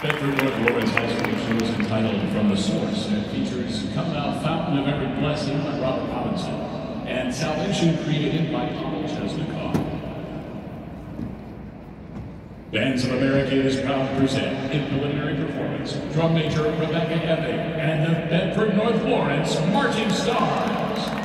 Bedford North Lawrence High School show is entitled From the Source and features Come Thou Fountain of Every Blessing by Robert Robinson and Salvation Created by Pavel Chesnokov. Bands of America is proud to present in preliminary performance drum major Rebecca Epping and the Bedford North Lawrence Marching Stars.